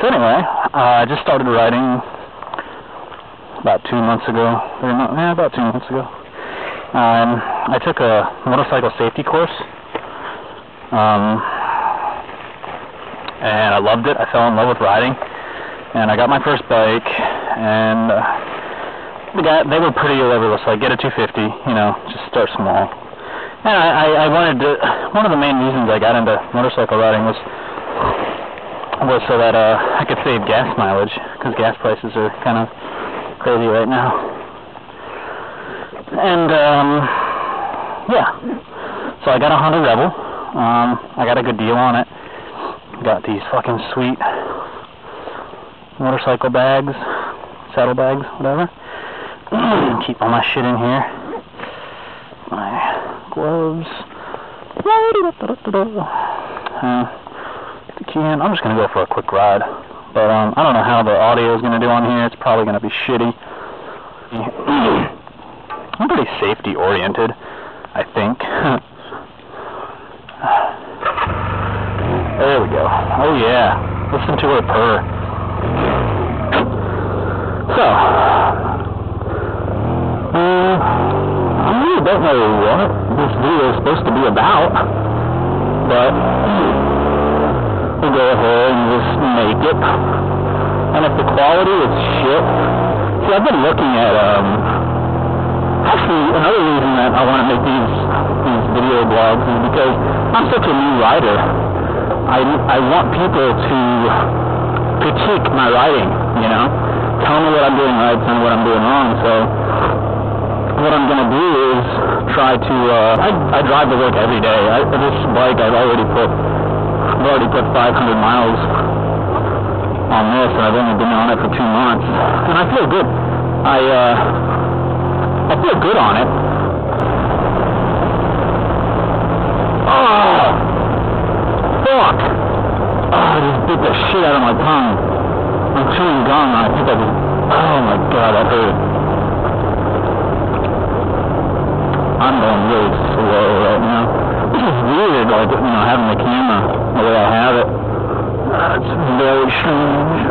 So anyway, uh, I just started riding about two months ago. Yeah, about two months ago. Um, I took a motorcycle safety course. Um, and I loved it. I fell in love with riding. And I got my first bike, and uh, they were pretty liberal, so I get a 250, you know, just start small. And I, I wanted to, one of the main reasons I got into motorcycle riding was was so that uh, I could save gas mileage, because gas prices are kind of crazy right now. And, um, yeah. So I got a Honda Rebel. Um, I got a good deal on it. Got these fucking sweet motorcycle bags, saddle bags, whatever. Keep all my shit in here. My gloves. Uh, I'm just gonna go for a quick ride. But um, I don't know how the audio is gonna do on here. It's probably gonna be shitty. I'm pretty safety oriented, I think. there we go. Oh yeah. Listen to her purr. So, uh, I really don't know what this video is supposed to be about, but we'll go ahead and just make it. And if the quality is shit, see, I've been looking at, um, actually, another reason that I want to make these, these video blogs is because I'm such a new writer. I, I want people to critique my writing, you know? Tell me what I'm doing right, tell me what I'm doing wrong, so what I'm gonna do is try to, uh, I, I drive to work every day. I, this bike I've already put I've already put 500 miles on this, and I've only been on it for two months, and I feel good. I uh, I feel good on it. Oh, fuck! Oh, I just bit the shit out of my tongue. I'm chewing gum, and I think I just. Oh my god, that hurt. I'm going really slow right now. This is weird, like, you know, having the camera the way I have it. Uh, it's very strange.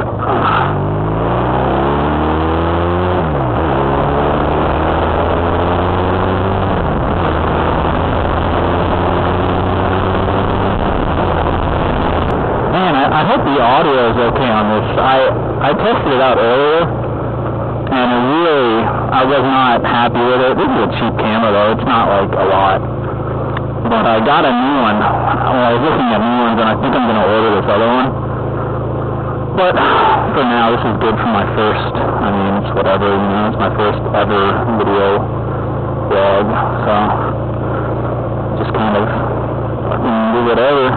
Man, I, I hope the audio is okay on this. I, I tested it out earlier, and really, I was not happy with it. This is a cheap camera, though. It's not, like, a lot. But I got a new one. Well, I was looking at new ones, and I think I'm going to order this other one. But for now, this is good for my first. I mean, it's whatever. You know, it's my first ever video vlog. So just kind of do whatever.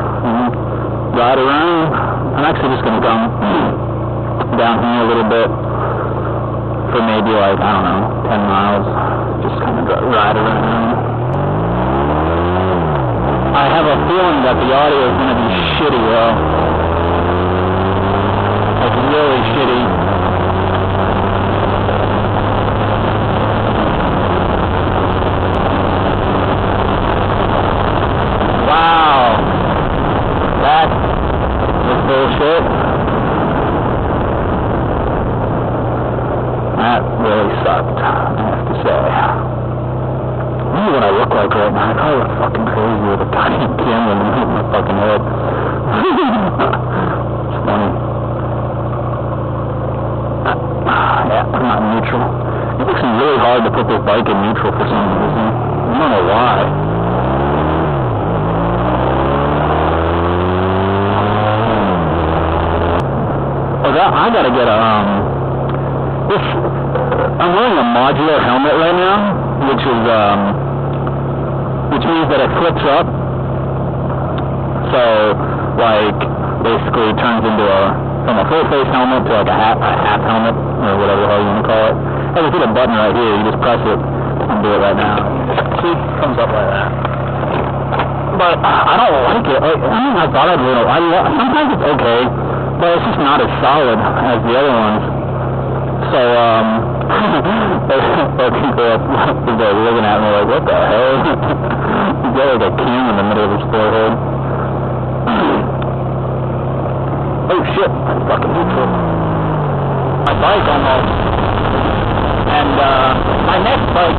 Ride around. I'm actually just going to come down here a little bit for maybe like I don't know, 10 miles. Just kind of ride around. I have a feeling that the audio is going to be shitty, though. Like, really shitty. Wow. That is bullshit. That really sucked, I have to say. I wonder what I look like right now. I probably look fucking crazy with a tiny camera in my fucking head. it's funny. I'm not neutral. It makes looks really hard to put this bike in neutral for some reason. I don't know why. Oh, that, I gotta get a, um, this, I'm wearing a modular helmet right now, which is, um, which means that it flips up. So, like, basically turns into a, from a full face helmet to like a half, a half helmet, or whatever the hell you want to call it. Hey, there's a button right here, you just press it, and do it right now. See, it comes up like that. But I don't like it. Like, I mean, I thought I'd little. I lo- sometimes it's okay, but it's just not as solid as the other ones. So, um, people are looking at me like, what the hell? He's got like a cam in the middle of his forehead. Shit, I'm fucking neutral. My bike almost. And uh, my next bike,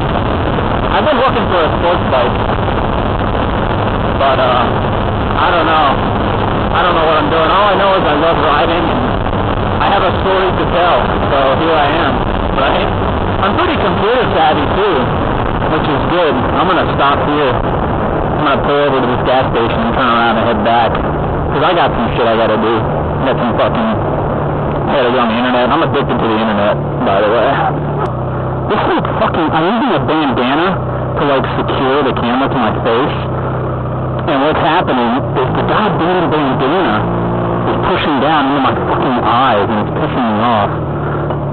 I've been looking for a sports bike. But uh, I don't know. I don't know what I'm doing. All I know is I love riding and I have a story to tell. So here I am, right? I'm pretty computer savvy too, which is good. I'm gonna stop here. I'm gonna pull over to this gas station and turn around and head back. Cause I got some shit I gotta do. Got some fucking, I gotta go on the internet. I'm addicted to the internet, by the way. This like fucking, I'm using a bandana to like secure the camera to my face. And what's happening is the goddamn bandana is pushing down into my fucking eyes and it's pissing me off.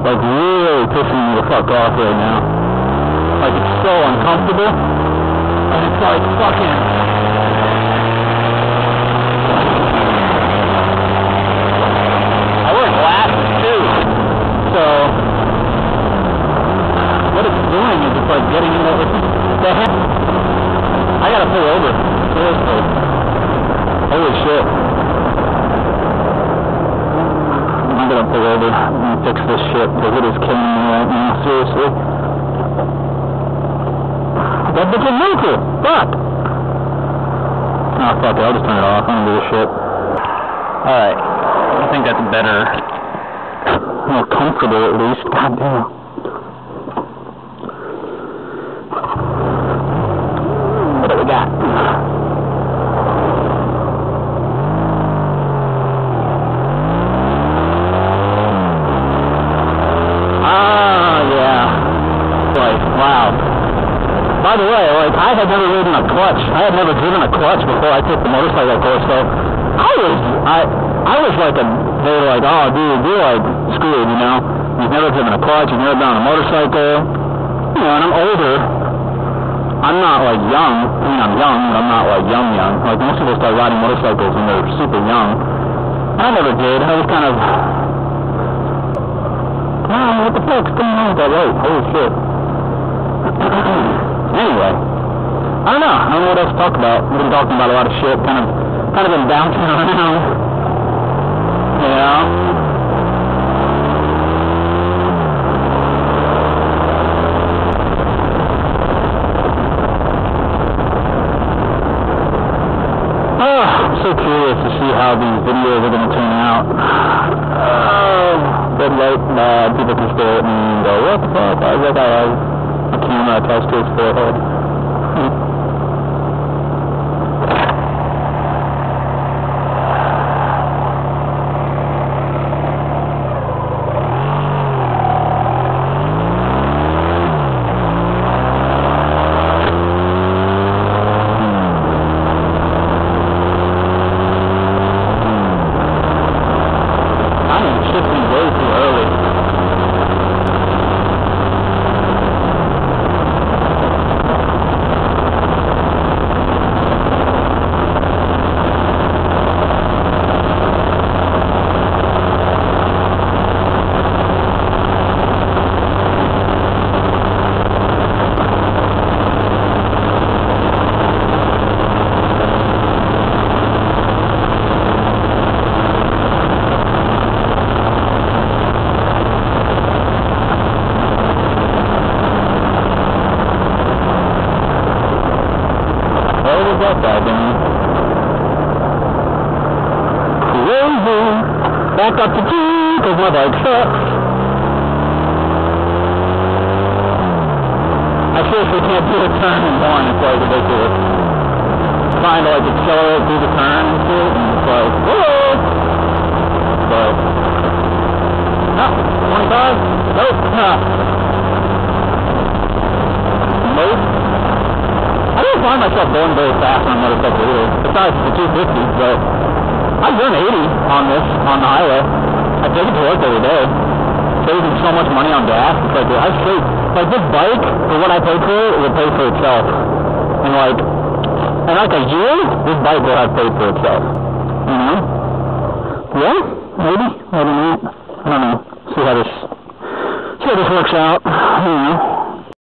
Like really pissing me the fuck off right now. Like it's so uncomfortable. And it's like fucking I wear glasses too. So what it's doing is it's like getting into it's the heck Pull over. Seriously. Holy shit. I'm gonna pull over and fix this shit because it is killing me right now, seriously. That bitch is neutral. Fuck. Oh fuck it, I'll just turn it off. I don't give a shit. Alright. I think that's better. More comfortable at least. God damn. What do we got? Ah, yeah. Like, wow. By the way, like, I had never ridden a clutch. I had never driven a clutch before I took the motorcycle course, so I was, I, I was like a, they were like, oh, dude, you're like screwed, you know? You've never driven a clutch, you've never been on a motorcycle. You know, and I'm older. I'm not like young. I mean, I'm young, but I'm not like young, young. Like, most people start riding motorcycles when they're super young. I never did. I was kind of, wow, what the fuck's going on with that light? Holy shit. anyway, I don't know. I don't know what else to talk about. We've been talking about a lot of shit. Kind of, kind of been bouncing around. You know. Oh, I'm so curious to see how these videos are going to turn out. Ah, oh, red light uh, bad. People can stare at me and go, what the fuck? I was like, I have a camera attached to his forehead. Hmm. I am shifting way too early. Where was that guy doing? Crazy. Back up to G, cause my bike sucks. I seriously can't do a turn in one, it's like ridiculous. Trying to like accelerate through the turn and shit, and it's like, whoa! But, no, 25? Nope, no. Nope. I don't find myself going very fast on motorcycle either, besides the 250, but I run 80 on this, on the highway. I take it to work every day. Saving so much money on gas. It's like, I save, like this bike, for what I paid for it, will pay for itself. And like, in like a year, this bike will have paid for itself. You know? Yeah, maybe, maybe not. know. I don't know. See how this, see how this works out. I don't know.